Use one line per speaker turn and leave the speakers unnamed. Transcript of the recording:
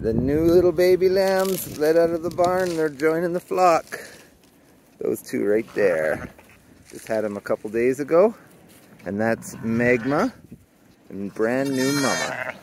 The new little baby lambs let out of the barn. They're joining the flock. Those two right there. Just had them a couple days ago. And that's Magma and brand new mama.